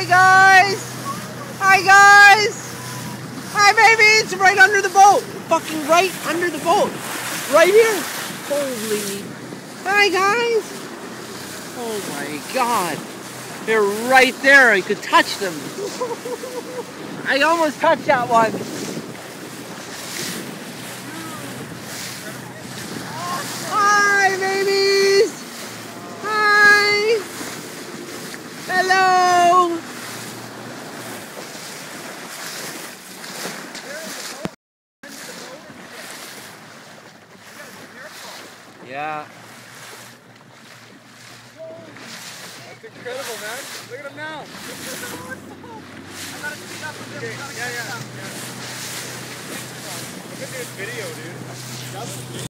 Hi guys! Hi guys! Hi baby! It's right under the boat! Fucking right under the boat! Right here! Holy... Hi guys! Oh my god! They're right there! I could touch them! I almost touched that one! Yeah. That's incredible, man. Look at him now. I gotta see Okay, yeah, yeah, yeah. Look at this video, dude.